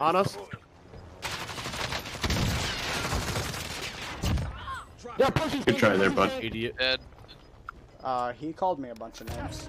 On us. Yeah, Good try there, bud. Idiot. Uh, he called me a bunch of names.